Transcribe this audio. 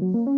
Mm-hmm.